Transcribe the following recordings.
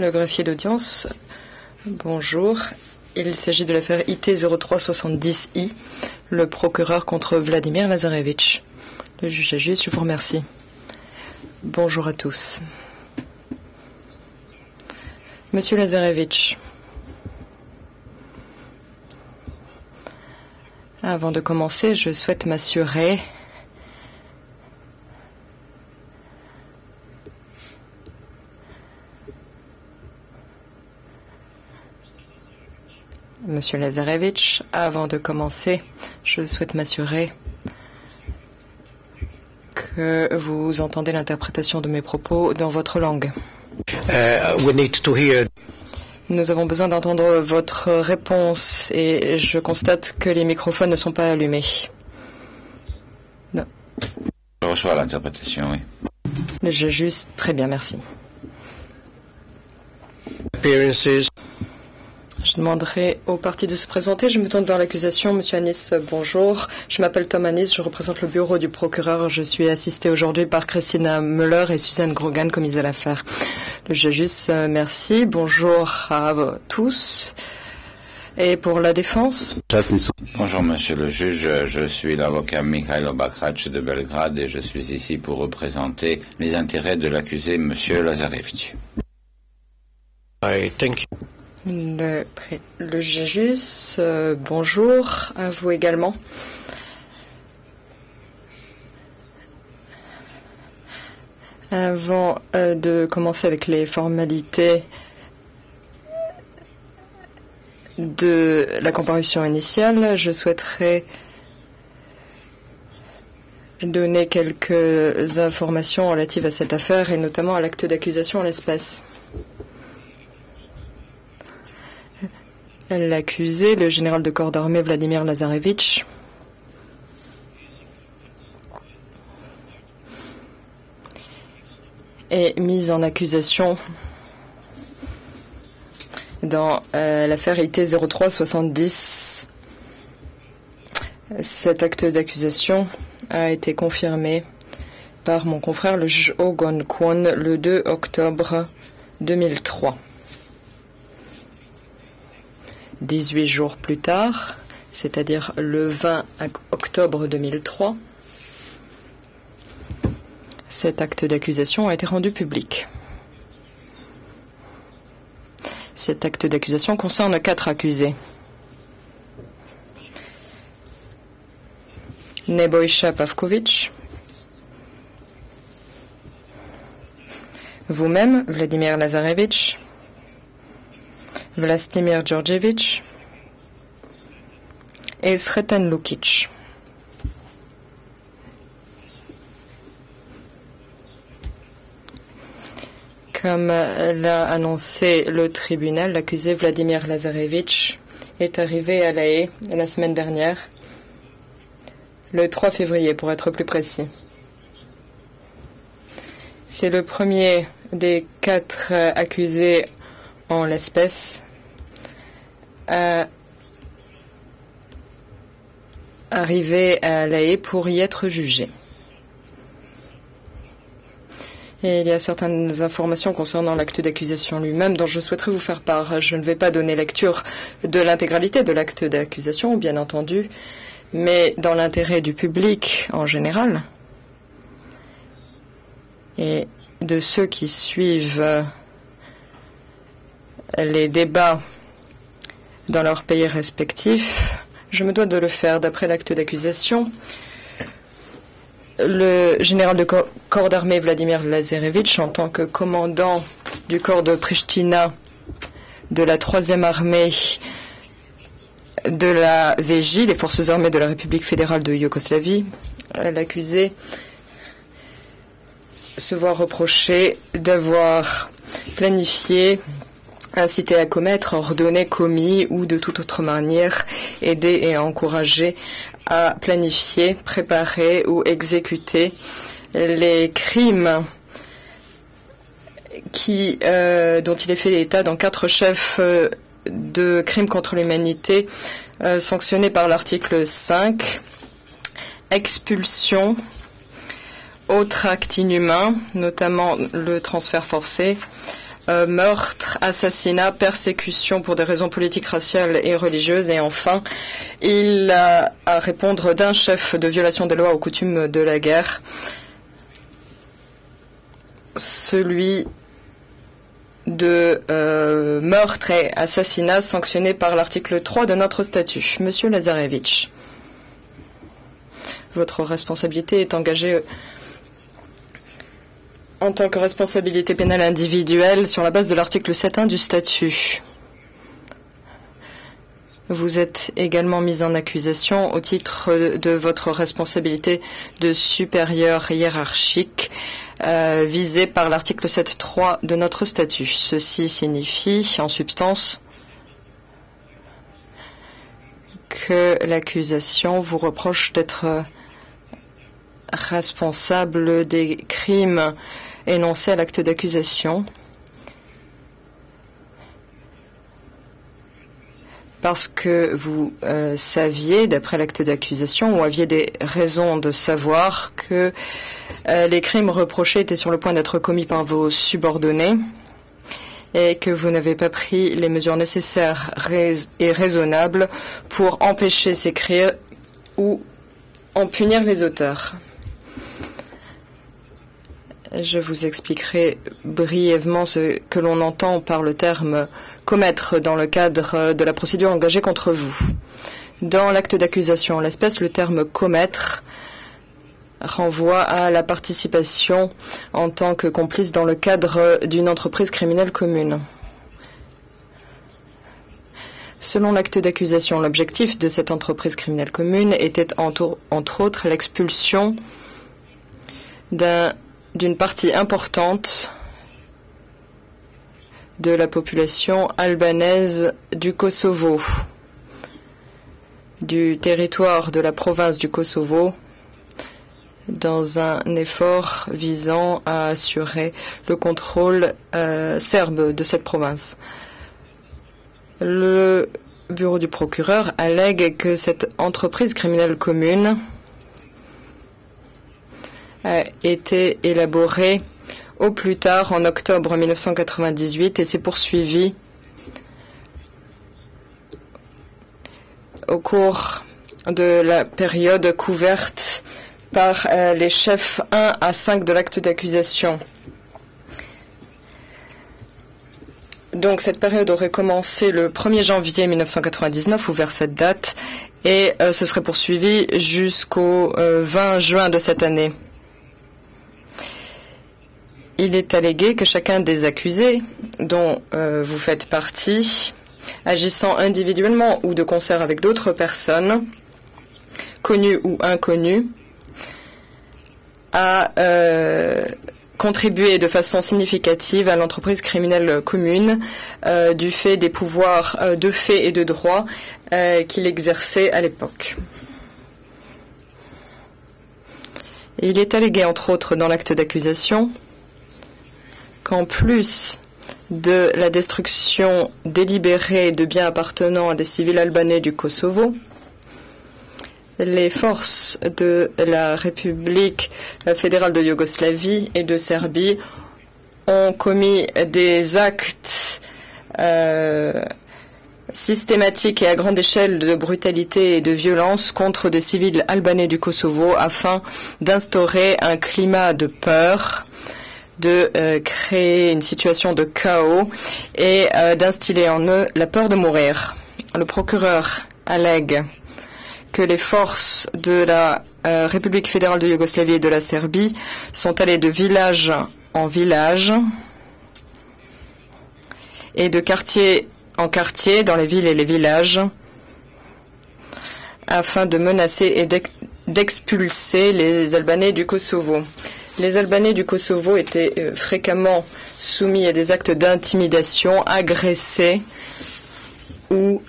Le greffier d'audience, bonjour. Il s'agit de l'affaire IT 0370I, le procureur contre Vladimir Lazarevitch. Le juge juste, je vous remercie. Bonjour à tous. Monsieur Lazarevitch, avant de commencer, je souhaite m'assurer Monsieur Lazarevitch, avant de commencer, je souhaite m'assurer que vous entendez l'interprétation de mes propos dans votre langue. Uh, Nous avons besoin d'entendre votre réponse et je constate que les microphones ne sont pas allumés. Je reçois l'interprétation, oui. Le juge juste, très bien, merci. appearances. Je demanderai aux parties de se présenter. Je me tourne vers l'accusation. Monsieur Anis, bonjour. Je m'appelle Tom Anis. Je représente le bureau du procureur. Je suis assistée aujourd'hui par Christina Müller et Suzanne Grogan, commise à l'affaire. Le juge juste, euh, merci. Bonjour à vous tous. Et pour la défense? Bonjour, monsieur le juge. Je suis l'avocat Mikhailo Bakrac de Belgrade et je suis ici pour représenter les intérêts de l'accusé, monsieur Lazarevitch. I. Le, le juste, euh, bonjour à vous également. Avant euh, de commencer avec les formalités de la comparution initiale, je souhaiterais donner quelques informations relatives à cette affaire et notamment à l'acte d'accusation en l'espèce. L'accusé, le général de corps d'armée Vladimir Lazarevitch, est mis en accusation dans euh, l'affaire IT 0370. Cet acte d'accusation a été confirmé par mon confrère le juge Ogon Kwon le 2 octobre 2003. 18 jours plus tard, c'est-à-dire le 20 octobre 2003, cet acte d'accusation a été rendu public. Cet acte d'accusation concerne quatre accusés. Nebojša Pavkovic, vous-même, Vladimir Lazarevitch, Vlastimir Georgievich et Sreten Lukic. Comme l'a annoncé le tribunal, l'accusé Vladimir Lazarevitch est arrivé à La Haye la semaine dernière, le 3 février pour être plus précis. C'est le premier des quatre accusés en l'espèce à arriver à La Haye pour y être jugé. Il y a certaines informations concernant l'acte d'accusation lui-même dont je souhaiterais vous faire part. Je ne vais pas donner lecture de l'intégralité de l'acte d'accusation, bien entendu, mais dans l'intérêt du public en général et de ceux qui suivent euh, les débats dans leurs pays respectifs, je me dois de le faire d'après l'acte d'accusation. Le général de cor- corps d'armée Vladimir Lazarevitch, en tant que commandant du corps de Pristina de la troisième armée de la VJ, les forces armées de la République fédérale de Yougoslavie, l'accusé se voit reprocher d'avoir planifié incité à commettre, ordonné, commis ou de toute autre manière aidé et encouragé à planifier, préparer ou exécuter les crimes euh, dont il est fait état dans quatre chefs euh, de crimes contre l'humanité euh, sanctionnés par l'article 5, expulsion, autres actes inhumains, notamment le transfert forcé, euh, meurtre, assassinat, persécution pour des raisons politiques, raciales et religieuses. Et enfin, il a à répondre d'un chef de violation des lois aux coutumes de la guerre, celui de euh, meurtre et assassinat sanctionné par l'article 3 de notre statut. Monsieur Lazarevitch, votre responsabilité est engagée en tant que responsabilité pénale individuelle sur la base de l'article 7.1 du statut. Vous êtes également mis en accusation au titre de votre responsabilité de supérieur hiérarchique euh, visée par l'article 7.3 de notre statut. Ceci signifie, en substance, que l'accusation vous reproche d'être responsable des crimes énoncé à l'acte d'accusation parce que vous euh, saviez, d'après l'acte d'accusation, ou aviez des raisons de savoir que euh, les crimes reprochés étaient sur le point d'être commis par vos subordonnés et que vous n'avez pas pris les mesures nécessaires et raisonnables pour empêcher ces crimes ou en punir les auteurs. Je vous expliquerai brièvement ce que l'on entend par le terme commettre dans le cadre de la procédure engagée contre vous. Dans l'acte d'accusation en l'espèce, le terme commettre renvoie à la participation en tant que complice dans le cadre d'une entreprise criminelle commune. Selon l'acte d'accusation, l'objectif de cette entreprise criminelle commune était entre, autres l'expulsion d'un d'une partie importante de la population albanaise du Kosovo, du territoire de la province du Kosovo, dans un effort visant à assurer le contrôle euh, serbe de cette province. Le bureau du procureur allègue que cette entreprise criminelle commune a été élaboré au plus tard en octobre 1998 et s'est poursuivi au cours de la période couverte par euh, les chefs 1 à 5 de l'acte d'accusation. Donc cette période aurait commencé le 1er janvier 1999 ou vers cette date et euh, ce serait poursuivi jusqu'au 20 euh, juin de cette année il est allégué que chacun des accusés, dont euh, vous faites partie, agissant individuellement ou de concert avec d'autres personnes, connues ou inconnues, a euh, contribué de façon significative à l'entreprise criminelle commune euh, du fait des pouvoirs de fait et de droit qu'il exerçait à l'époque. Il est allégué, entre autres, dans l'acte d'accusation, qu'en plus de la destruction délibérée de biens appartenant à des civils albanais du Kosovo, les forces de la République fédérale de Yougoslavie et de Serbie ont commis des actes euh, systématiques et à grande échelle de brutalité et de violence contre des civils albanais du Kosovo afin d'instaurer un climat de peur de euh, créer une situation de chaos et euh, d'instiller en eux la peur de mourir. Le procureur allègue que les forces de la euh, République fédérale de Yougoslavie et de la Serbie sont allées de village en village et de quartier en quartier dans les villes et les villages afin de menacer et d'expulser les Albanais du Kosovo. Les Albanais du Kosovo étaient euh, fréquemment soumis à des actes d'intimidation, agressés ou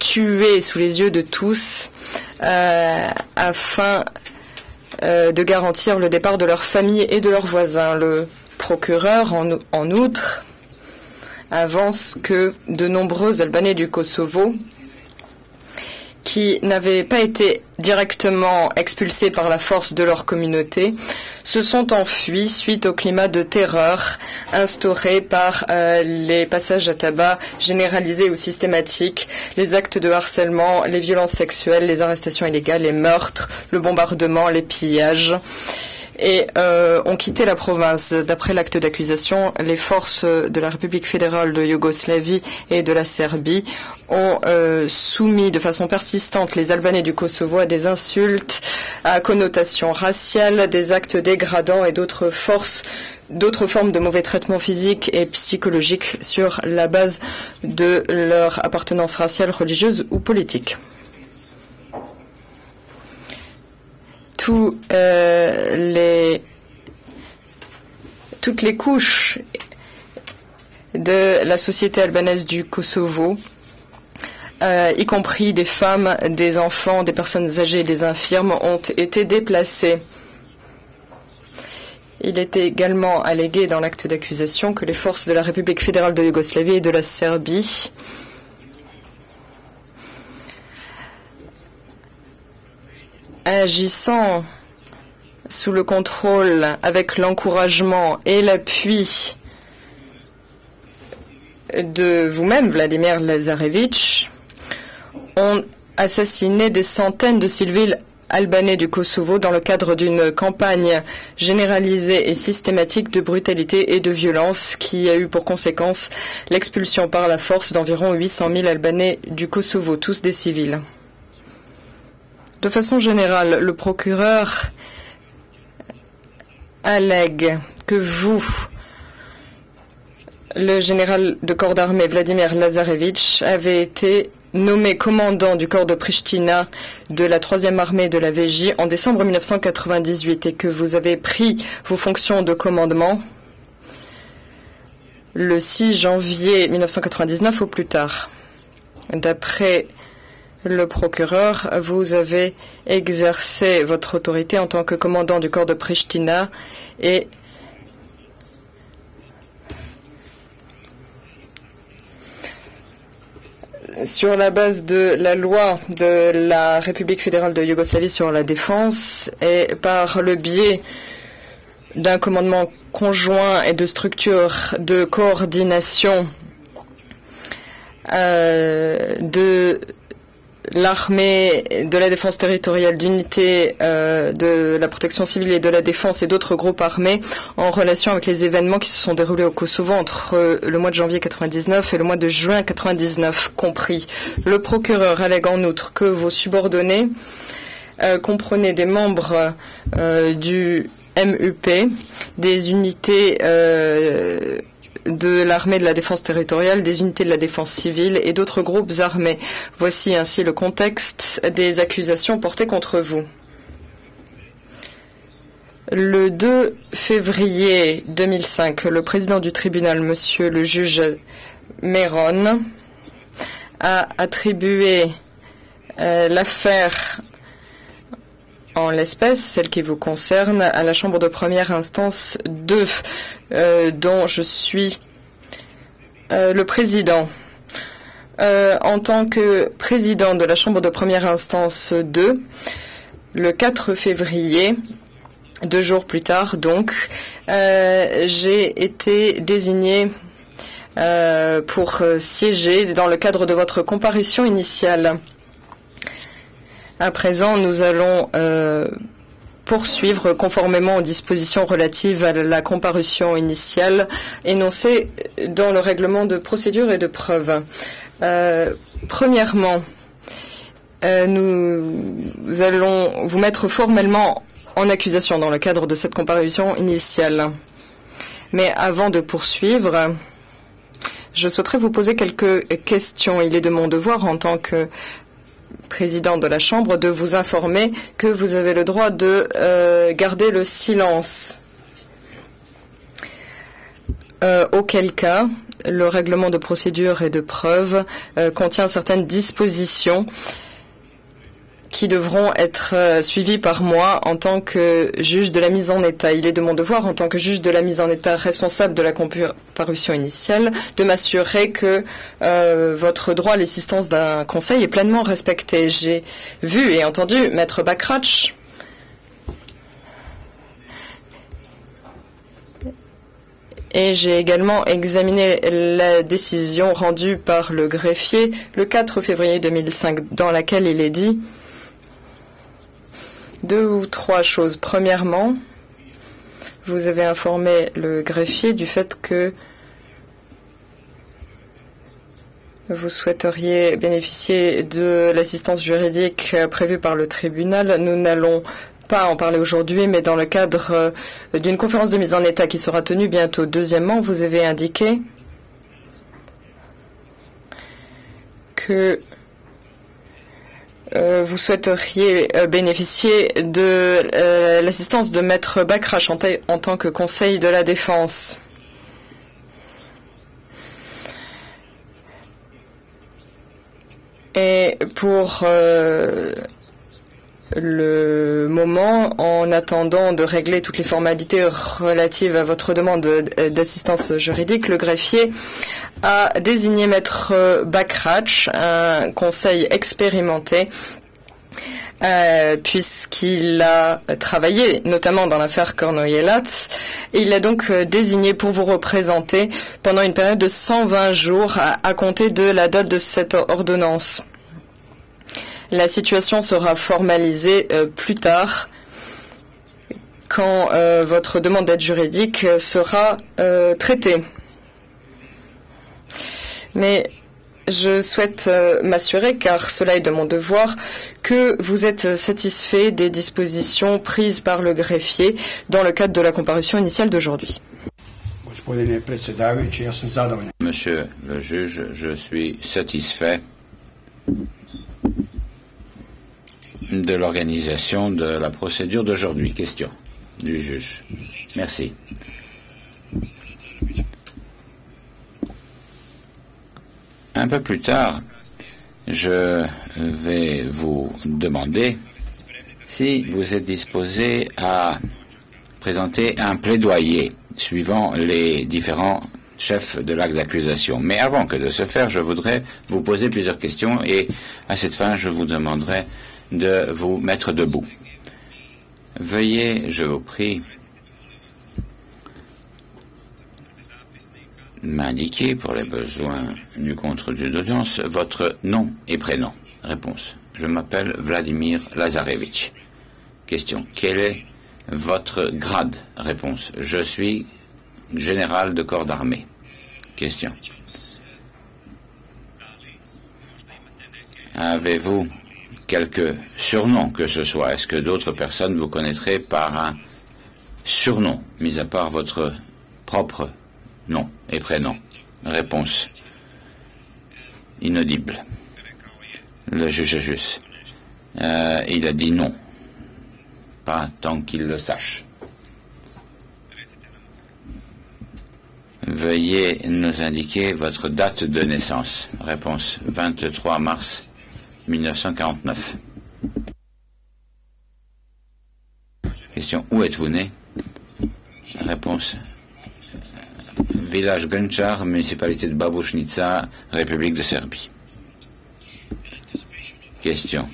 tués sous les yeux de tous euh, afin euh, de garantir le départ de leur famille et de leurs voisins. Le procureur, en, en outre, avance que de nombreux Albanais du Kosovo qui n'avaient pas été directement expulsés par la force de leur communauté se sont enfuis suite au climat de terreur instauré par euh, les passages à tabac généralisés ou systématiques, les actes de harcèlement, les violences sexuelles, les arrestations illégales, les meurtres, le bombardement, les pillages et euh, ont quitté la province. D'après l'acte d'accusation, les forces de la République fédérale de Yougoslavie et de la Serbie ont euh, soumis de façon persistante les Albanais du Kosovo à des insultes à connotation raciale, des actes dégradants et d'autres forces d'autres formes de mauvais traitements physiques et psychologiques sur la base de leur appartenance raciale, religieuse ou politique. Euh, toutes les couches de la société albanaise du Kosovo, euh, y compris des femmes, des enfants, des personnes âgées et des infirmes, ont été déplacées. Il était également allégué dans l'acte d'accusation que les forces de la République fédérale de Yougoslavie et de la Serbie agissant sous le contrôle, avec l'encouragement et l'appui de vous-même, Vladimir Lazarevitch, ont assassiné des centaines de civils albanais du Kosovo dans le cadre d'une campagne généralisée et systématique de brutalité et de violence qui a eu pour conséquence l'expulsion par la force d'environ 800 000 Albanais du Kosovo, tous des civils. De façon générale, le procureur allègue que vous, le général de corps d'armée Vladimir Lazarevitch, avez été nommé commandant du corps de Pristina de la troisième armée de la VJ en décembre 1998 et que vous avez pris vos fonctions de commandement le 6 janvier 1999 au plus tard. D'après le procureur, vous avez exercé votre autorité en tant que commandant du corps de Pristina et sur la base de la loi de la République fédérale de Yougoslavie sur la défense et par le biais d'un commandement conjoint et de structures de coordination euh, de l'armée de la défense territoriale, d'unité euh, de la protection civile et de la défense et d'autres groupes armés en relation avec les événements qui se sont déroulés au Kosovo entre euh, le mois de janvier 99 et le mois de juin 99 compris. Le procureur allègue en outre que vos subordonnés euh, comprenaient des membres du MUP, des unités de l'armée de la défense territoriale, des unités de la défense civile et d'autres groupes armés. Voici ainsi le contexte des accusations portées contre vous. Le 2 février 2005, le président du tribunal, monsieur le juge Méron, a attribué euh, l'affaire en l'espèce, celle qui vous concerne, à la Chambre de première instance 2, euh, dont je suis euh, le président. Euh, en tant que président de la Chambre de première instance 2, le 4 février, deux jours plus tard donc, j'ai été désigné pour siéger dans le cadre de votre comparution initiale. À présent, nous allons euh, poursuivre conformément aux dispositions relatives à la comparution initiale énoncées dans le règlement de procédure et de preuve. Euh, premièrement, euh, nous allons vous mettre formellement en accusation dans le cadre de cette comparution initiale. Mais avant de poursuivre, je souhaiterais vous poser quelques questions. Il est de mon devoir en tant que président de la Chambre de vous informer que vous avez le droit de euh, garder le silence. Euh, auquel cas, le règlement de procédure et de preuve euh, contient certaines dispositions qui devront être euh, suivis par moi en tant que juge de la mise en état. Il est de mon devoir, en tant que juge de la mise en état responsable de la comparution initiale, de m'assurer que euh, votre droit à l'assistance d'un conseil est pleinement respecté. J'ai vu et entendu Maître Bakrach Et j'ai également examiné la décision rendue par le greffier le 4 février 2005 dans laquelle il est dit deux ou trois choses. Premièrement, vous avez informé le greffier du fait que vous souhaiteriez bénéficier de l'assistance juridique prévue par le tribunal. Nous n'allons pas en parler aujourd'hui, mais dans le cadre euh, d'une conférence de mise en état qui sera tenue bientôt. Deuxièmement, vous avez indiqué que vous souhaiteriez euh, bénéficier de l'assistance de Maître Bakrash en, tant que conseil de la défense. Et pour le moment en attendant de régler toutes les formalités relatives à votre demande d'assistance juridique, le greffier a désigné maître Bakrach, un conseil expérimenté euh, puisqu'il a travaillé notamment dans l'affaire Cornoyelat. Il l'a donc euh, désigné pour vous représenter pendant une période de 120 jours à compter de la date de cette ordonnance. La situation sera formalisée euh, plus tard quand euh, votre demande d'aide juridique sera euh, traitée. Mais je souhaite m'assurer, car cela est de mon devoir, que vous êtes satisfait des dispositions prises par le greffier dans le cadre de la comparution initiale d'aujourd'hui. Monsieur le juge, je suis satisfait de l'organisation de la procédure d'aujourd'hui. Question du juge. Merci. Un peu plus tard, je vais vous demander si vous êtes disposé à présenter un plaidoyer suivant les différents chefs de l'acte d'accusation. Mais avant que de ce faire, je voudrais vous poser plusieurs questions et à cette fin, je vous demanderai de vous mettre debout. Veuillez, je vous prie, m'indiquer pour les besoins du compte-rendu d'audience votre nom et prénom. Réponse. Je m'appelle Vladimir Lazarevitch. Question. Quel est votre grade? Réponse. Je suis général de corps d'armée. Question. Avez-vous quelque surnom que ce soit Est-ce que d'autres personnes vous connaîtraient par un surnom, mis à part votre propre nom et prénom? Réponse inaudible. Le juge juste. Euh, il a dit non. Pas tant qu'il le sache. Veuillez nous indiquer votre date de naissance. Réponse 23 mars 1949. Question Où êtes-vous né? Réponse Village Gunchar, municipalité de Babushnica, République de Serbie. Question.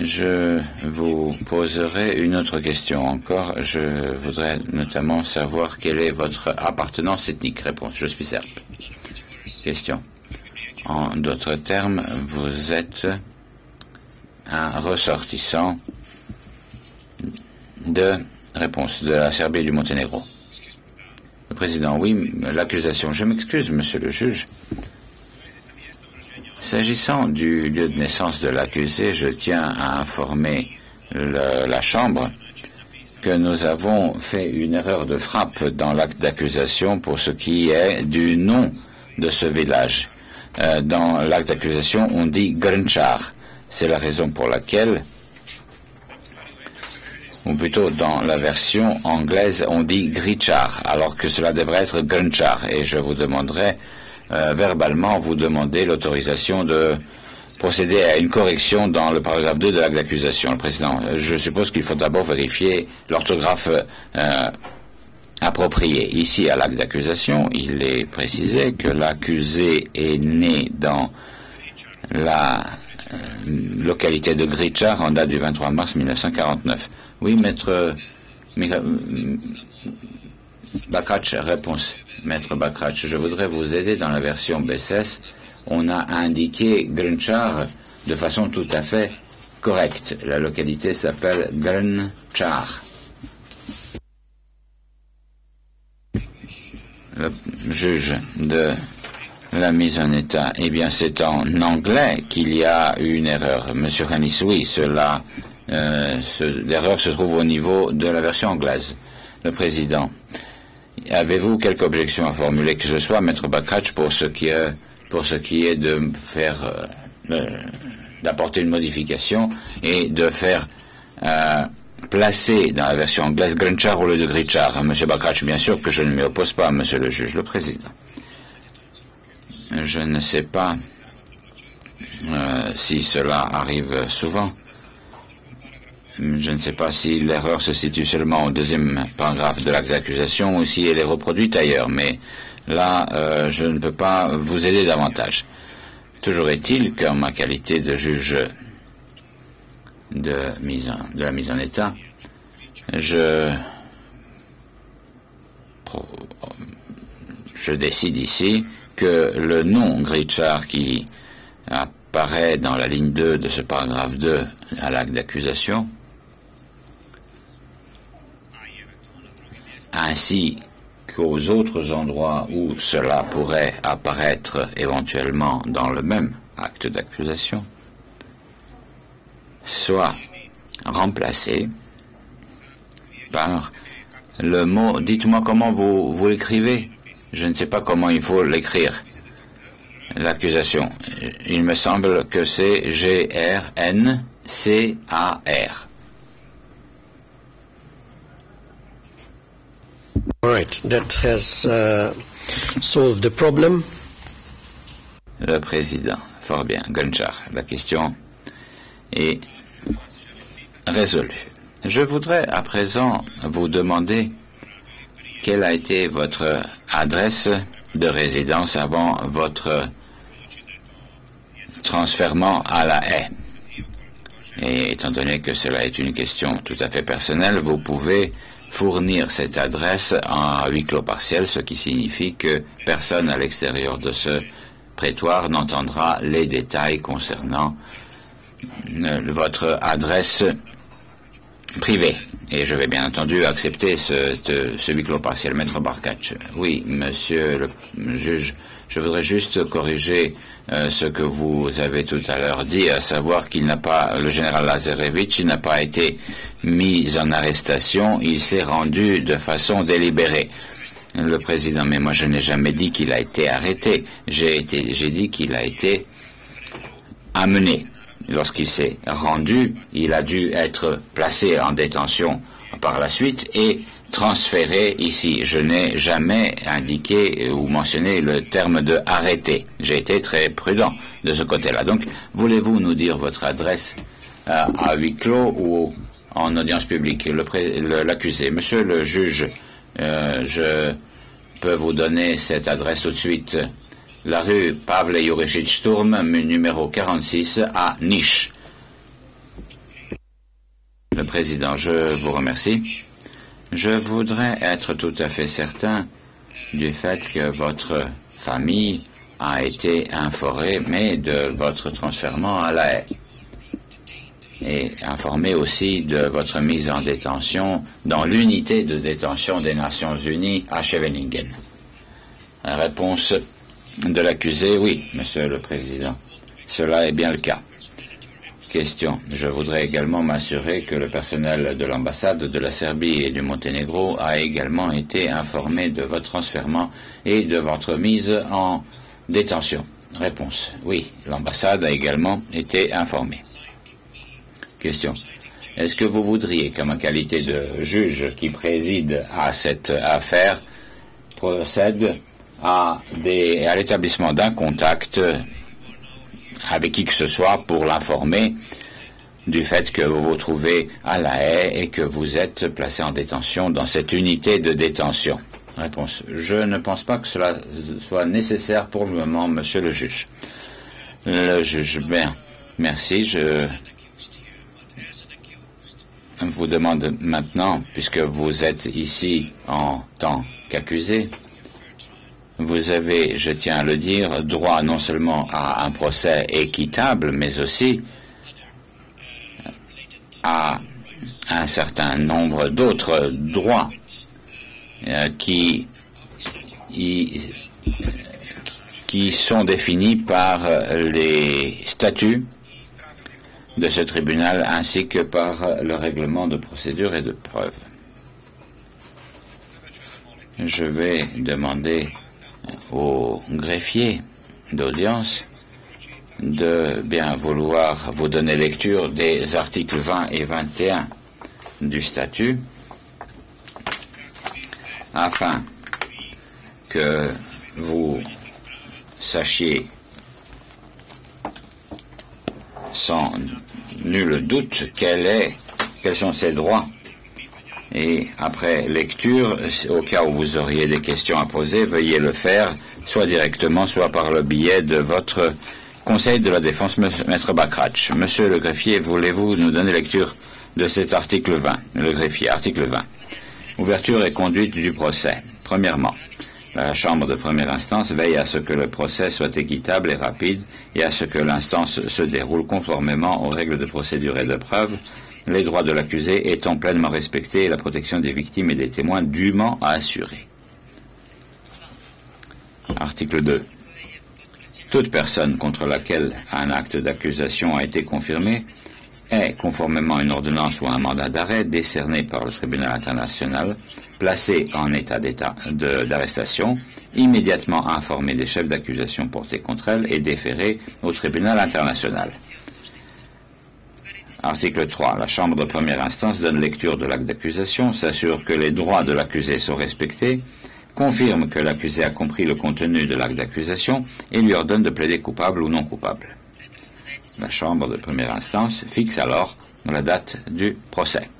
Je vous poserai une autre question encore. Je voudrais notamment savoir quelle est votre appartenance ethnique. Réponse. Je suis serbe. Question. En d'autres termes, vous êtes un ressortissant de réponse de la Serbie et du Monténégro. Le président, oui, l'accusation. Je m'excuse, monsieur le juge. S'agissant du lieu de naissance de l'accusé, je tiens à informer la Chambre que nous avons fait une erreur de frappe dans l'acte d'accusation pour ce qui est du nom de ce village. Euh, dans l'acte d'accusation, on dit Grenchar. C'est la raison pour laquelle, ou plutôt dans la version anglaise, on dit Grichar, alors que cela devrait être Grenchar. Et je vous demanderai euh, verbalement, vous demander l'autorisation de procéder à une correction dans le paragraphe 2 de l'acte d'accusation. Le président, je suppose qu'il faut d'abord vérifier l'orthographe euh, appropriée. Ici, à l'acte d'accusation, il est précisé que l'accusé est né dans la euh, localité de Grichar en date du 23 mars 1949. Oui, maître Bakrach, réponse. Maître Bakrach, je voudrais vous aider dans la version BSS. On a indiqué Grenchar de façon tout à fait correcte. La localité s'appelle Grenchar. Le juge de la mise en état, eh bien, c'est en anglais qu'il y a une erreur. Monsieur Hanis, oui, cela, euh, l'erreur se trouve au niveau de la version anglaise. Le président, avez-vous quelque objection à formuler que ce soit, Maître Bakrach, pour ce qui est, pour ce qui est de faire, euh, d'apporter une modification et de faire euh, placer dans la version anglaise Grenchar au lieu de Grichar. Monsieur Bakrach, bien sûr que je ne m'y oppose pas, Monsieur le juge, le président. Je ne sais pas euh, si cela arrive souvent. Je ne sais pas si l'erreur se situe seulement au deuxième paragraphe de l'acte d'accusation ou si elle est reproduite ailleurs, mais là, euh, je ne peux pas vous aider davantage. Toujours est-il qu'en ma qualité de juge de, mise de la mise en état, je, décide ici que le nom Gritchard qui apparaît dans la ligne 2 de ce paragraphe 2 à l'acte d'accusation, ainsi qu'aux autres endroits où cela pourrait apparaître éventuellement dans le même acte d'accusation, soit remplacé par le mot, dites-moi comment vous, vous l'écrivez, je ne sais pas comment il faut l'écrire. L'accusation. Il me semble que c'est G-R-N-C-A-R. Right, that has uh, solved the problem. Le président. Fort bien, Gunchar. La question est résolue. Je voudrais à présent vous demander quelle a été votre adresse de résidence avant votre transfèrement à la haie Et étant donné que cela est une question tout à fait personnelle, vous pouvez fournir cette adresse en huis clos partiel, ce qui signifie que personne à l'extérieur de ce prétoire n'entendra les détails concernant euh, votre adresse privée. Et je vais bien entendu accepter ce, ce, huis clos partiel. Maître Barkach. Oui, monsieur le juge, je voudrais juste corriger euh, ce que vous avez tout à l'heure dit, à savoir qu'il n'a pas, le général Lazarevitch, n'a pas été mis en arrestation, il s'est rendu de façon délibérée. Le président, mais moi je n'ai jamais dit qu'il a été arrêté. J'ai dit qu'il a été amené lorsqu'il s'est rendu, il a dû être placé en détention par la suite et transféré ici. Je n'ai jamais indiqué ou mentionné le terme de arrêté. J'ai été très prudent de ce côté-là. Donc, voulez-vous nous dire votre adresse à huis clos ou en audience publique? L'accusé. Monsieur le juge, euh, je peux vous donner cette adresse tout de suite la rue Pavle Juricic Sturm, numéro 46 à Niche. Le président, je vous remercie. Je voudrais être tout à fait certain du fait que votre famille a été informée, de votre transfèrement à la haie. Et informé aussi de votre mise en détention dans l'unité de détention des Nations Unies à Scheveningen. Réponse de l'accusé, oui, Monsieur le Président. Cela est bien le cas. Question. Je voudrais également m'assurer que le personnel de l'ambassade de la Serbie et du Monténégro a également été informé de votre transfèrement et de votre mise en détention. Réponse. Oui, l'ambassade a également été informée. Question. Est-ce que vous voudriez, comme en qualité de juge qui préside à cette affaire, procède à, l'établissement d'un contact avec qui que ce soit pour l'informer du fait que vous vous trouvez à la haie et que vous êtes placé en détention dans cette unité de détention Réponse. Je ne pense pas que cela soit nécessaire pour le moment, monsieur le juge. Le juge, bien, merci. Je vous demande maintenant, puisque vous êtes ici en tant qu'accusé, vous avez, je tiens à le dire, droit non seulement à un procès équitable, mais aussi à un certain nombre d'autres droits euh, qui, qui sont définis par les statuts de ce tribunal ainsi que par le règlement de procédure et de preuve. Je vais demander au greffier d'audience de bien vouloir vous donner lecture des articles 20 et 21 du statut afin que vous sachiez sans nul doute quels sont ses droits. Et après lecture, au cas où vous auriez des questions à poser, veuillez le faire soit directement, soit par le biais de votre Conseil de la défense, Maître Bacratch. Monsieur le greffier, voulez-vous nous donner lecture de cet article 20 Le greffier, article 20. Ouverture et conduite du procès. Premièrement, la Chambre de première instance veille à ce que le procès soit équitable et rapide et à ce que l'instance se déroule conformément aux règles de procédure et de preuve, les droits de l'accusé étant pleinement respectés et la protection des victimes et des témoins dûment assurée. Article 2. Toute personne contre laquelle un acte d'accusation a été confirmé est, conformément à une ordonnance ou à un mandat d'arrêt décerné par le tribunal international, placé en état d'arrestation, immédiatement informé des chefs d'accusation portés contre elle et déféré au tribunal international. Article 3. La Chambre de première instance donne lecture de l'acte d'accusation, s'assure que les droits de l'accusé sont respectés confirme que l'accusé a compris le contenu de l'acte d'accusation et lui ordonne de plaider coupable ou non coupable. La Chambre de première instance fixe alors la date du procès.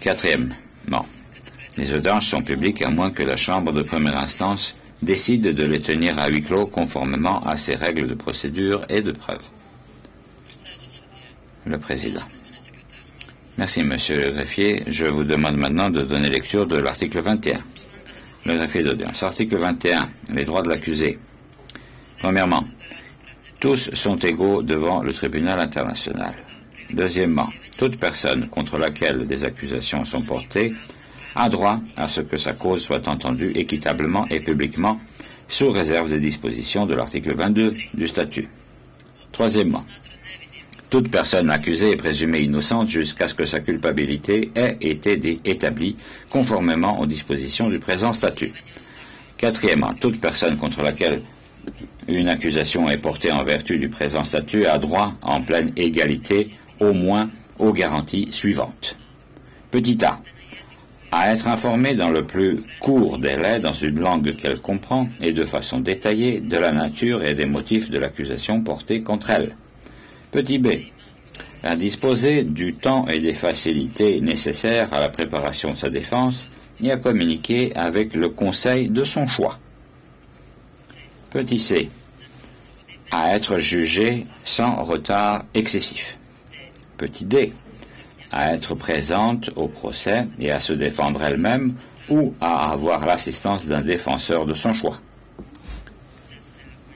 Quatrièmement, les audiences sont publiques à moins que la Chambre de première instance décide de les tenir à huis clos conformément à ses règles de procédure et de preuve. Le Président. Merci, Monsieur le greffier. Je vous demande maintenant de donner lecture de l'article 21. Le greffier d'audience. Article 21. Les droits de l'accusé. Premièrement, tous sont égaux devant le tribunal international. Deuxièmement, toute personne contre laquelle des accusations sont portées a droit à ce que sa cause soit entendue équitablement et publiquement, sous réserve des dispositions de l'article 22 du statut. Troisièmement, toute personne accusée est présumée innocente jusqu'à ce que sa culpabilité ait été établie conformément aux dispositions du présent statut. Quatrièmement, toute personne contre laquelle une accusation est portée en vertu du présent statut a droit, en pleine égalité, au moins aux garanties suivantes. Petit a. À être informé dans le plus court délai, dans une langue qu'elle comprend, et de façon détaillée, de la nature et des motifs de l'accusation portée contre elle. Petit b. À disposer du temps et des facilités nécessaires à la préparation de sa défense et à communiquer avec le conseil de son choix. Petit c. À être jugé sans retard excessif. Petit d. À être présente au procès et à se défendre elle-même ou à avoir l'assistance d'un défenseur de son choix.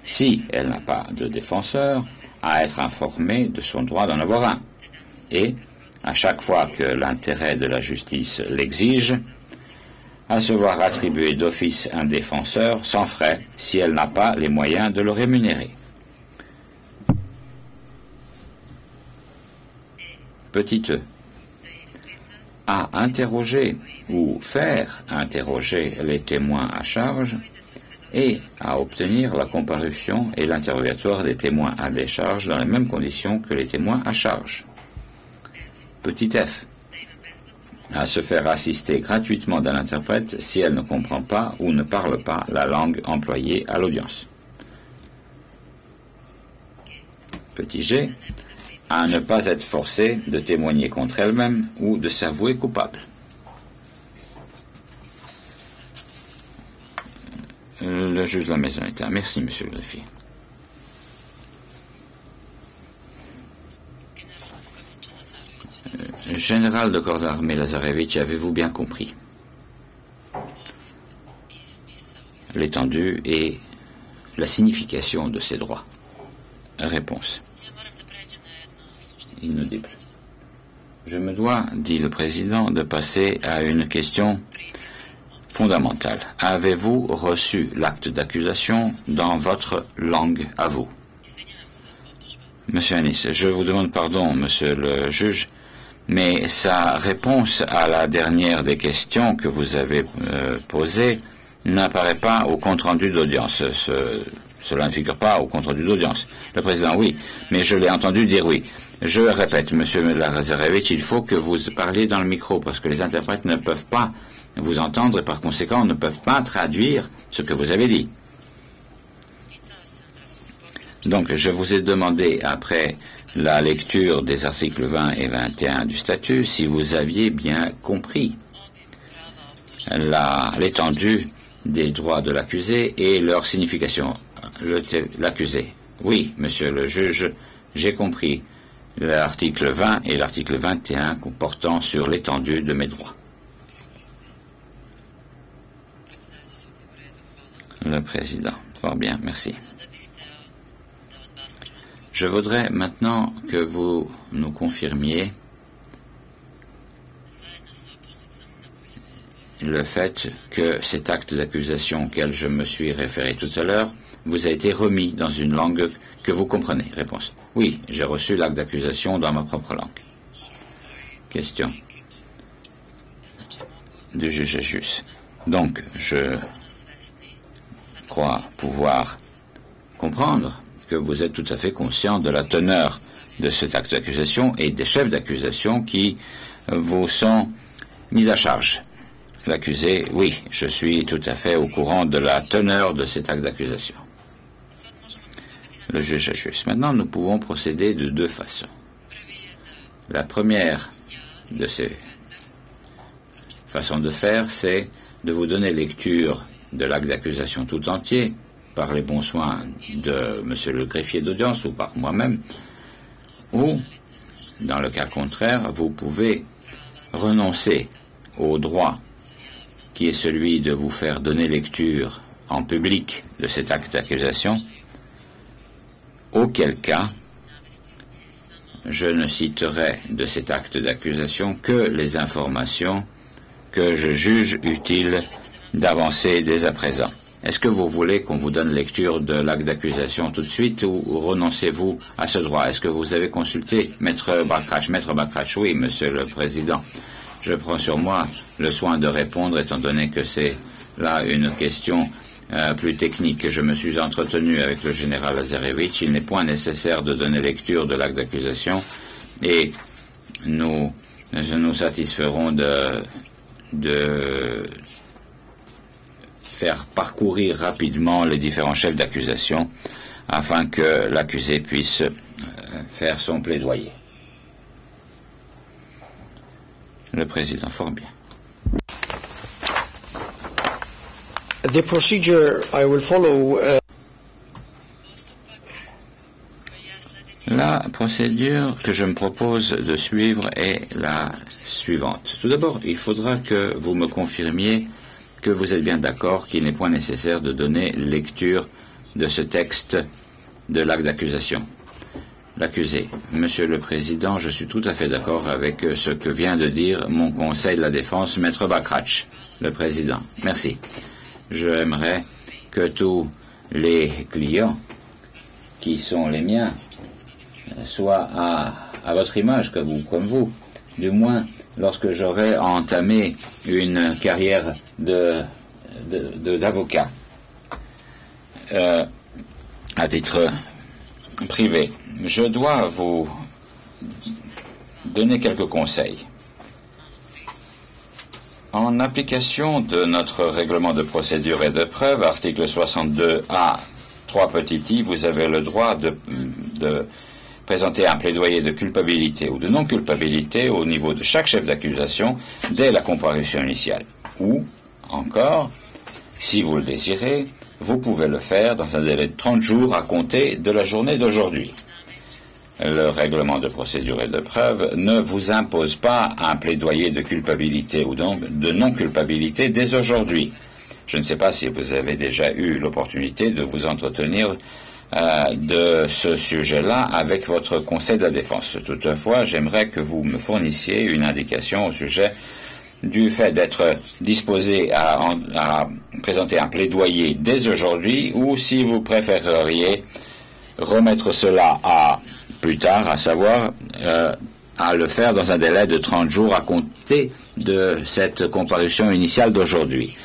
Si elle n'a pas de défenseur, à être informé de son droit d'en avoir un, et, à chaque fois que l'intérêt de la justice l'exige, à se voir attribuer d'office un défenseur sans frais si elle n'a pas les moyens de le rémunérer. Petite e. À interroger ou faire interroger les témoins à charge et à obtenir la comparution et l'interrogatoire des témoins à décharge dans les mêmes conditions que les témoins à charge. Petit f. À se faire assister gratuitement d'un interprète si elle ne comprend pas ou ne parle pas la langue employée à l'audience. petit g, à ne pas être forcée de témoigner contre elle-même ou de s'avouer coupable. Le juge de la maison est. Merci, monsieur le. Euh, Général de corps d'armée Lazarevitch, avez-vous bien compris? L'étendue et la signification de ces droits Réponse. Dit Je me dois, dit le président, de passer à une question fondamentale. Avez-vous reçu l'acte d'accusation dans votre langue à vous? Monsieur Anis, je vous demande pardon, monsieur le juge, mais sa réponse à la dernière des questions que vous avez euh, posées n'apparaît pas au compte-rendu d'audience. cela ne figure pas au compte-rendu d'audience. Le président, oui, mais je l'ai entendu dire oui. Je répète, monsieur Lazarevitch, il faut que vous parliez dans le micro parce que les interprètes ne peuvent pas vous entendre et par conséquent ne peuvent pas traduire ce que vous avez dit. Donc, je vous ai demandé, après la lecture des articles 20 et 21 du statut, si vous aviez bien compris l'étendue des droits de l'accusé et leur signification. L'accusé. Oui, monsieur le juge, j'ai compris l'article 20 et l'article 21 comportant sur l'étendue de mes droits. Le président. Fort bien, merci. Je voudrais maintenant que vous nous confirmiez le fait que cet acte d'accusation auquel je me suis référé tout à l'heure vous a été remis dans une langue que vous comprenez. Réponse. Oui, j'ai reçu l'acte d'accusation dans ma propre langue. Question. Du juge juste. Donc, je crois pouvoir comprendre que vous êtes tout à fait conscient de la teneur de cet acte d'accusation et des chefs d'accusation qui vous sont mis à charge. L'accusé, oui, je suis tout à fait au courant de la teneur de cet acte d'accusation. Le juge juste. Maintenant, nous pouvons procéder de deux façons. La première de ces façons de faire, c'est de vous donner lecture de l'acte d'accusation tout entier par les bons soins de Monsieur le greffier d'audience ou par moi-même, ou, dans le cas contraire, vous pouvez renoncer au droit qui est celui de vous faire donner lecture en public de cet acte d'accusation, auquel cas je ne citerai de cet acte d'accusation que les informations que je juge utiles d'avancer dès à présent. Est-ce que vous voulez qu'on vous donne lecture de l'acte d'accusation tout de suite ou renoncez-vous à ce droit? Est-ce que vous avez consulté Maître Bakrach Maître Bakrach, oui, Monsieur le Président. Je prends sur moi le soin de répondre, étant donné que c'est là une question euh, plus technique que je me suis entretenu avec le général Lazarevitch. Il n'est point nécessaire de donner lecture de l'acte d'accusation et nous nous satisferons de faire parcourir rapidement les différents chefs d'accusation afin que l'accusé puisse euh, faire son plaidoyer. Le président, fort bien. The procedure I will follow. Uh, La procédure que je me propose de suivre est la suivante. Tout d'abord, il faudra que vous me confirmiez que vous êtes bien d'accord qu'il n'est point nécessaire de donner lecture de ce texte de l'acte d'accusation. L'accusé. Monsieur le Président, je suis tout à fait d'accord avec ce que vient de dire mon conseil de la défense, Maître Bakrach. Le Président. Merci. J'aimerais que tous les clients qui sont les miens soient à, votre image, comme vous, comme vous. Du moins, lorsque j'aurai entamé une carrière de, d'avocat. Euh, à titre privé je dois vous donner quelques conseils. En application de notre règlement de procédure et de preuve, article 62A, trois petits i, vous avez le droit de, présenter un plaidoyer de culpabilité ou de non-culpabilité au niveau de chaque chef d'accusation dès la comparution initiale. Ou, encore, si vous le désirez, vous pouvez le faire dans un délai de 30 jours à compter de la journée d'aujourd'hui. Le règlement de procédure et de preuve ne vous impose pas un plaidoyer de culpabilité ou donc de non-culpabilité dès aujourd'hui. Je ne sais pas si vous avez déjà eu l'opportunité de vous entretenir euh, de ce sujet-là avec votre conseil de la défense. Toutefois, j'aimerais que vous me fournissiez une indication au sujet du fait d'être disposé à, présenter un plaidoyer dès aujourd'hui ou si vous préféreriez remettre cela à plus tard, à savoir euh, à le faire dans un délai de 30 jours à compter de cette comparution initiale d'aujourd'hui.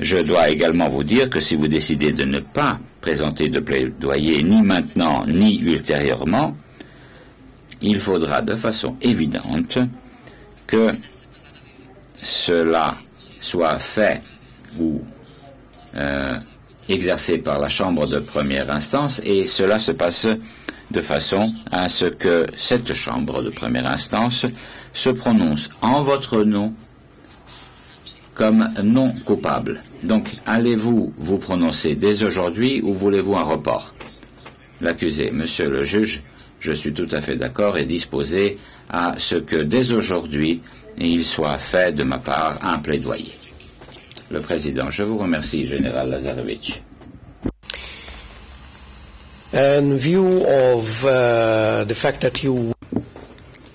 Je dois également vous dire que si vous décidez de ne pas présenter de plaidoyer ni maintenant ni ultérieurement, il faudra de façon évidente que cela soit fait ou euh, exercé par la Chambre de première instance et cela se passe de façon à ce que cette Chambre de première instance se prononce en votre nom comme non coupable. Donc, allez-vous vous prononcer dès aujourd'hui ou voulez-vous un report? L'accusé, monsieur le juge, je suis tout à fait d'accord et disposé à ce que dès aujourd'hui, il soit fait de ma part un plaidoyer. Le président, je vous remercie, général Lazarevitch. view of uh, the fact that you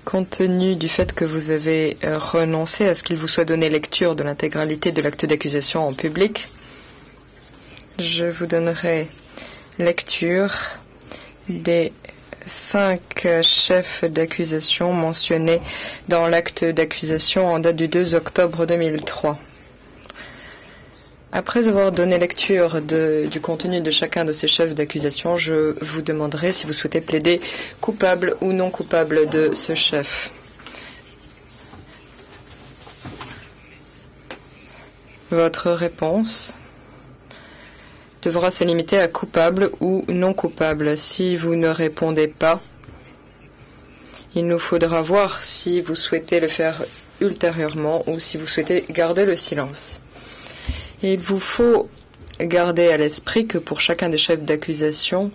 Compte tenu du fait que vous avez euh, renoncé à ce qu'il vous soit donné lecture de l'intégralité de l'acte d'accusation en public, je vous donnerai lecture des cinq chefs d'accusation mentionnés dans l'acte d'accusation en date du 2 octobre 2003. Après avoir donné lecture du contenu de chacun de ces chefs d'accusation, je vous demanderai si vous souhaitez plaider coupable ou non coupable de ce chef. Votre réponse? Devra se limiter à coupable ou non coupable. Si vous ne répondez pas, il nous faudra voir si vous souhaitez le faire ultérieurement ou si vous souhaitez garder le silence il vous faut garder à l'esprit que pour chacun des chefs d'accusation,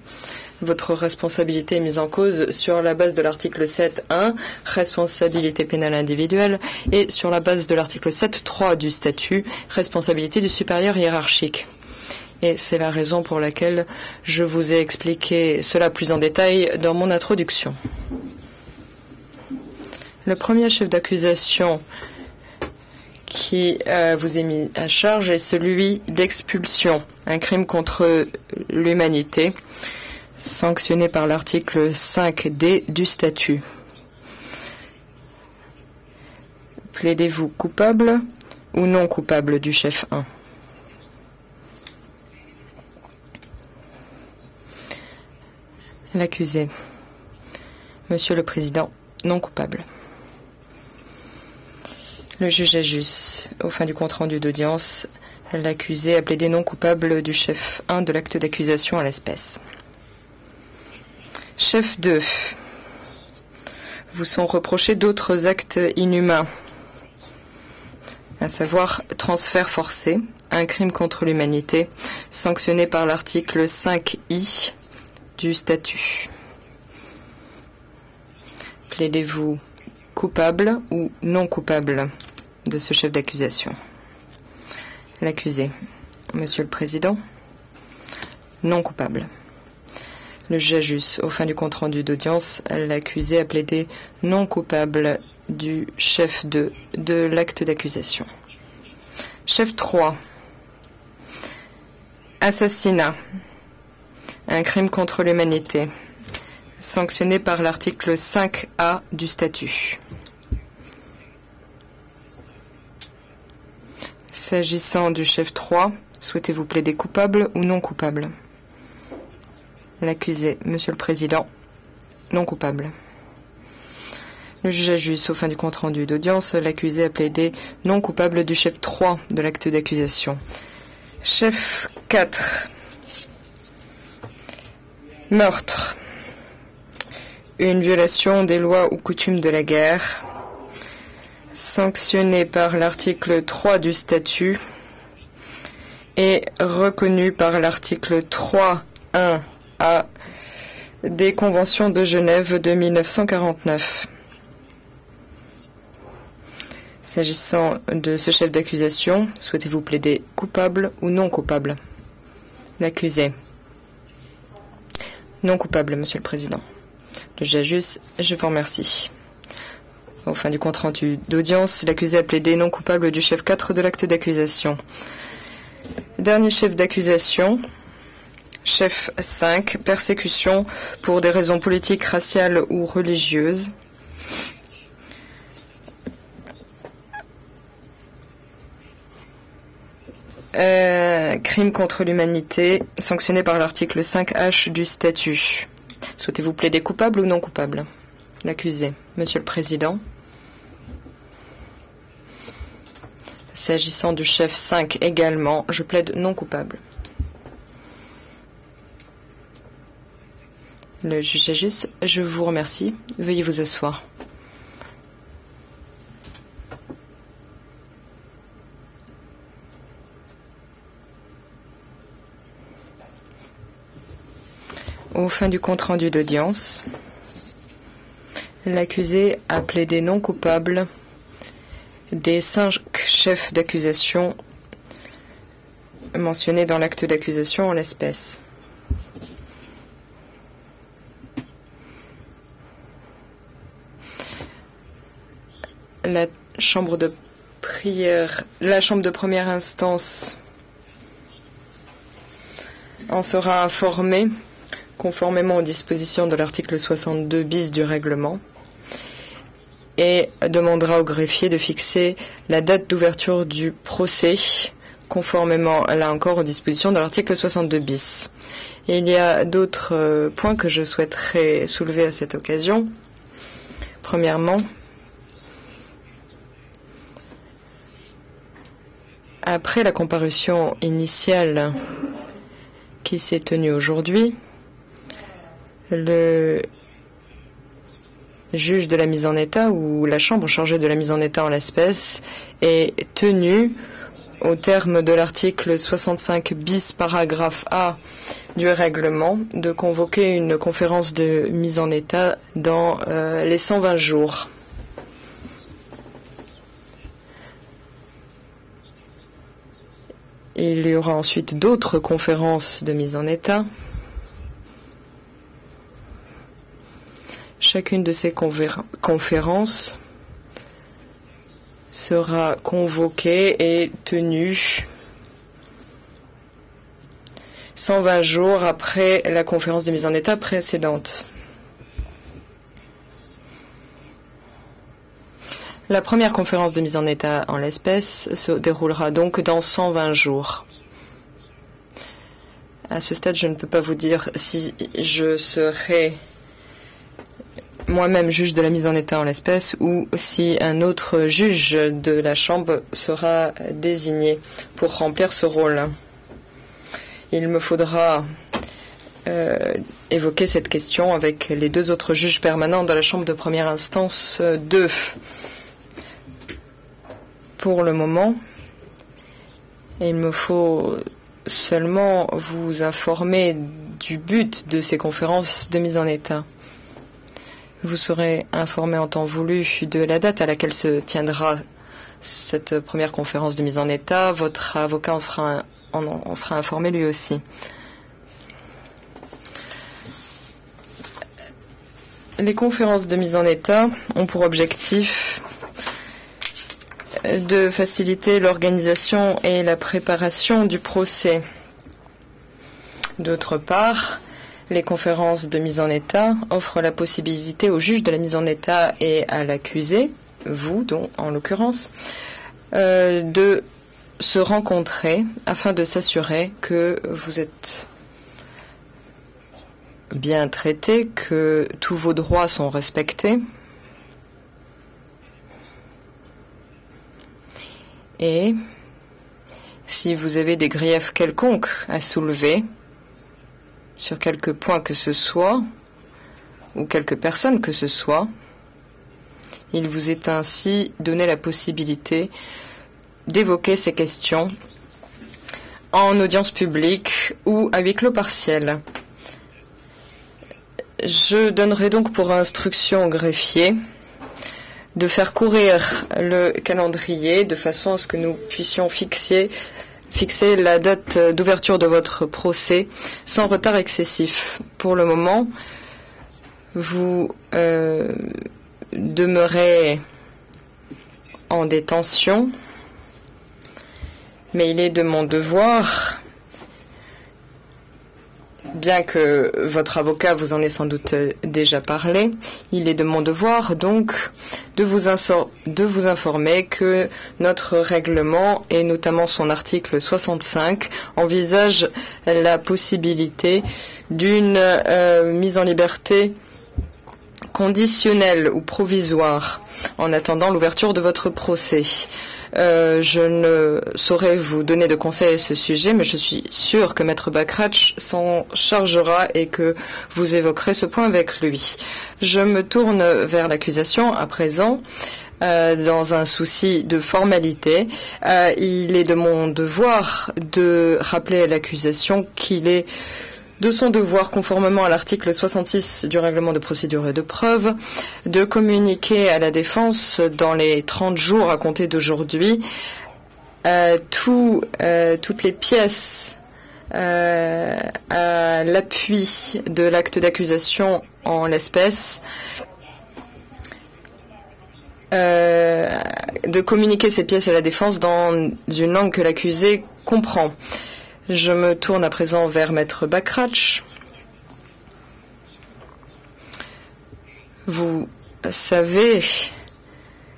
votre responsabilité est mise en cause sur la base de l'article 7.1, responsabilité pénale individuelle, et sur la base de l'article 7.3 du statut, responsabilité du supérieur hiérarchique. Et c'est la raison pour laquelle je vous ai expliqué cela plus en détail dans mon introduction. Le premier chef d'accusation qui euh, vous est mis à charge est celui d'expulsion, un crime contre l'humanité, sanctionné par l'article 5D du statut. Plaidez-vous coupable ou non coupable du chef 1 L'accusé. Monsieur le Président, non coupable. Le juge juste, au fin du compte rendu d'audience, l'accusé a plaidé non coupable du chef 1 de l'acte d'accusation à l'espèce. Chef 2. Vous sont reprochés d'autres actes inhumains, à savoir transfert forcé, un crime contre l'humanité, sanctionné par l'article 5i du statut. Plaidez-vous coupable ou non coupable de ce chef d'accusation? L'accusé, Monsieur le Président, non coupable. Le juge au fin du compte-rendu d'audience, l'accusé a plaidé non coupable du chef 2 de l'acte d'accusation. Chef 3. Assassinat. Un crime contre l'humanité. Sanctionné par l'article 5A du statut. S'agissant du chef 3, souhaitez-vous plaider coupable ou non coupable? L'accusé, Monsieur le Président, non coupable. Le juge a juste, au fin du compte-rendu d'audience, l'accusé a plaidé non coupable du chef 3 de l'acte d'accusation. Chef 4. Meurtre. une violation des lois ou coutumes de la guerre, sanctionnée par l'article 3 du statut et reconnue par l'article 3.1a des conventions de Genève de 1949. S'agissant de ce chef d'accusation, souhaitez-vous plaider coupable ou non coupable? L'accusé. Non coupable, Monsieur le Président. Le je vous remercie. Au fin du compte rendu d'audience, l'accusé a plaidé non coupable du chef 4 de l'acte d'accusation. Dernier chef d'accusation, chef 5, persécution pour des raisons politiques, raciales ou religieuses. Euh, crime contre l'humanité, sanctionné par l'article 5H du statut. Souhaitez-vous plaider coupable ou non coupable? L'accusé. Monsieur le Président. S'agissant du chef 5 également, je plaide non coupable. Le juge juste, je vous remercie. Veuillez vous asseoir. Au fin du compte rendu d'audience, l'accusé a plaidé non coupable des cinq chefs d'accusation mentionnés dans l'acte d'accusation en l'espèce. La chambre de prière, la chambre de première instance en sera informée conformément aux dispositions de l'article 62 bis du règlement et demandera au greffier de fixer la date d'ouverture du procès conformément là encore aux dispositions de l'article 62 bis. Il y a d'autres euh, points que je souhaiterais soulever à cette occasion. Premièrement, après la comparution initiale qui s'est tenue aujourd'hui, le juge de la mise en état ou la chambre chargée de la mise en état en l'espèce est tenue au terme de l'article 65 bis paragraphe A du règlement de convoquer une conférence de mise en état dans euh, les 120 jours. Il y aura ensuite d'autres conférences de mise en état. Chacune de ces conférences sera convoquée et tenue 120 jours après la conférence de mise en état précédente. La première conférence de mise en état en l'espèce se déroulera donc dans 120 jours. À ce stade, je ne peux pas vous dire si je serai moi-même juge de la mise en état en l'espèce ou si un autre juge de la Chambre sera désigné pour remplir ce rôle. Il me faudra euh, évoquer cette question avec les deux autres juges permanents de la Chambre de première instance 2. Pour le moment, il me faut seulement vous informer du but de ces conférences de mise en état. Vous serez informé en temps voulu de la date à laquelle se tiendra cette première conférence de mise en état. Votre avocat en sera, informé lui aussi. Les conférences de mise en état ont pour objectif de faciliter l'organisation et la préparation du procès. D'autre part, les conférences de mise en état offrent la possibilité au juge de la mise en état et à l'accusé, vous donc en l'occurrence, euh, de se rencontrer afin de s'assurer que vous êtes bien traité, que tous vos droits sont respectés. Et si vous avez des griefs quelconques à soulever, sur quelques points que ce soit, ou quelques personnes que ce soit. Il vous est ainsi donné la possibilité d'évoquer ces questions en audience publique ou à huis clos partiel. Je donnerai donc pour instruction au greffier de faire courir le calendrier de façon à ce que nous puissions fixer, fixer la date d'ouverture de votre procès sans retard excessif. Pour le moment, vous euh, demeurez en détention, mais il est de mon devoir bien que votre avocat vous en ait sans doute euh, déjà parlé, il est de mon devoir donc de vous, informer que notre règlement et notamment son article 65 envisage la possibilité d'une euh, mise en liberté conditionnelle ou provisoire en attendant l'ouverture de votre procès. Euh, je ne saurais vous donner de conseils à ce sujet, mais je suis sûre que Maître Bakrach s'en chargera et que vous évoquerez ce point avec lui. Je me tourne vers l'accusation à présent. Euh, dans un souci de formalité, euh, il est de mon devoir de rappeler à l'accusation qu'il est de son devoir, conformément à l'article 66 du règlement de procédure et de preuve, de communiquer à la défense dans les 30 jours à compter d'aujourd'hui euh, euh, toutes les pièces euh, à l'appui de l'acte d'accusation en l'espèce de communiquer ces pièces à la défense dans une langue que l'accusé comprend. Je me tourne à présent vers Maître Bakrach. Vous savez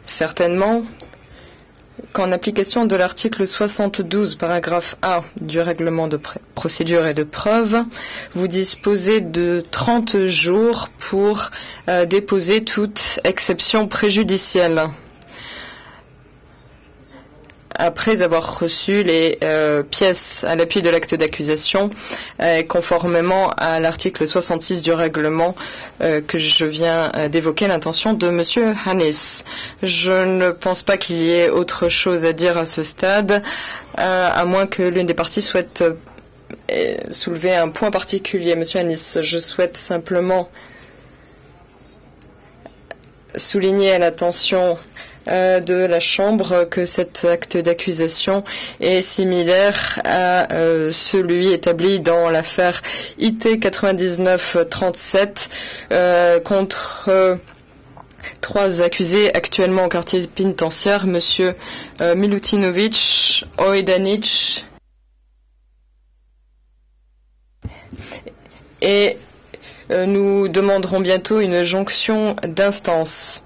certainement qu'en application de l'article 72, paragraphe A du règlement de procédure et de preuve, vous disposez de 30 jours pour euh, déposer toute exception préjudicielle après avoir reçu les euh, pièces à l'appui de l'acte d'accusation, euh, conformément à l'article 66 du règlement euh, que je viens d'évoquer, l'intention de M. Hannes. Je ne pense pas qu'il y ait autre chose à dire à ce stade, à moins que l'une des parties souhaite soulever un point particulier. M. Hannes, je souhaite simplement souligner à l'attention euh, de la Chambre que cet acte d'accusation est similaire à euh, celui établi dans l'affaire IT 9937 euh, contre trois accusés actuellement au quartier pénitentiaire, Monsieur Milutinovic, Ojdanic et nous demanderons bientôt une jonction d'instance.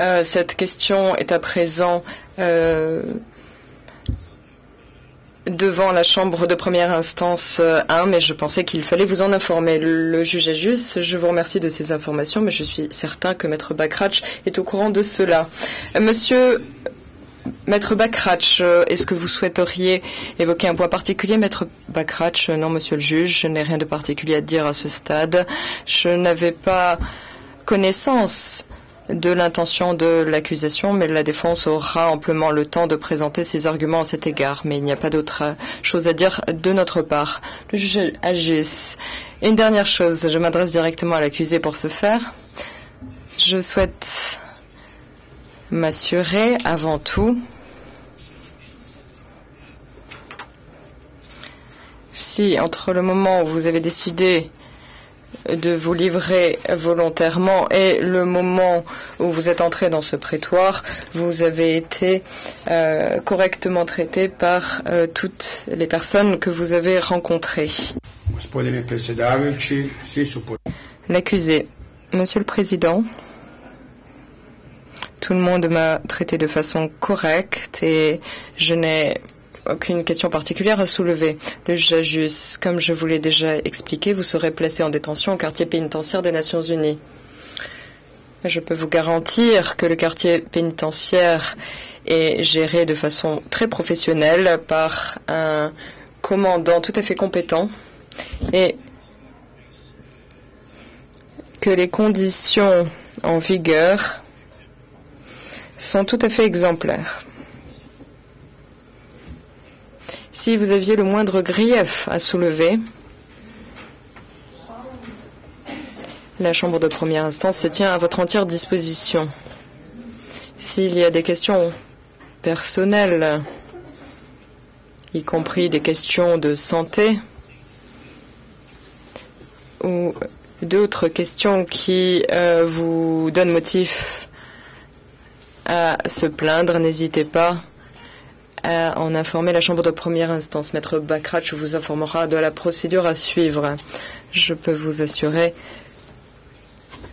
Euh, cette question est à présent euh, devant la Chambre de première instance 1, euh, mais je pensais qu'il fallait vous en informer. Le juge est juste. Je vous remercie de ces informations, mais je suis certain que Maître Bakrach est au courant de cela. Monsieur Maître Bakrach, est-ce que vous souhaiteriez évoquer un point particulier, Maître Bakrach Non, Monsieur le juge, je n'ai rien de particulier à dire à ce stade. Je n'avais pas connaissance de l'intention de l'accusation, mais la défense aura amplement le temps de présenter ses arguments à cet égard. Mais il n'y a pas d'autre chose à dire de notre part. Le juge agisse. Une dernière chose, je m'adresse directement à l'accusé pour ce faire. Je souhaite m'assurer avant tout si entre le moment où vous avez décidé de vous livrer volontairement et le moment où vous êtes entré dans ce prétoire, vous avez été euh, correctement traité par euh, toutes les personnes que vous avez rencontrées. L'accusé. Monsieur le Président, tout le monde m'a traité de façon correcte et je n'ai aucune question particulière à soulever. Le juge, comme je vous l'ai déjà expliqué, vous serez placé en détention au quartier pénitentiaire des Nations Unies. Je peux vous garantir que le quartier pénitentiaire est géré de façon très professionnelle par un commandant tout à fait compétent et que les conditions en vigueur sont tout à fait exemplaires. Si vous aviez le moindre grief à soulever, la Chambre de première instance se tient à votre entière disposition. S'il y a des questions personnelles, y compris des questions de santé ou d'autres questions qui euh, vous donnent motif à se plaindre, n'hésitez pas à en informer la Chambre de première instance. Maître Bakratch vous informera de la procédure à suivre. Je peux vous assurer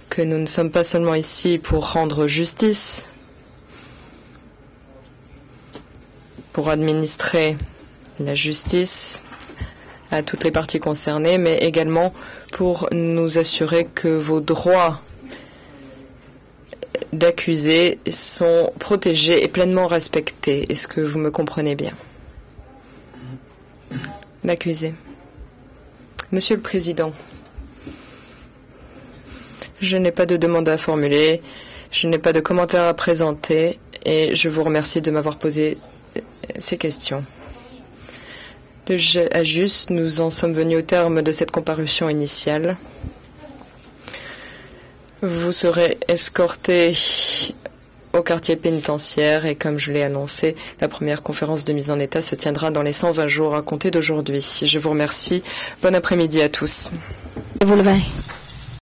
que nous ne sommes pas seulement ici pour rendre justice, pour administrer la justice à toutes les parties concernées, mais également pour nous assurer que vos droits d'accusés sont protégés et pleinement respectés. Est-ce que vous me comprenez bien? L'accusé. Monsieur le Président, je n'ai pas de demande à formuler, je n'ai pas de commentaires à présenter et je vous remercie de m'avoir posé ces questions. Le juge nous en sommes venus au terme de cette comparution initiale. Vous serez escorté au quartier pénitentiaire et comme je l'ai annoncé, la première conférence de mise en état se tiendra dans les 120 jours à compter d'aujourd'hui. Je vous remercie. Bon après-midi à tous.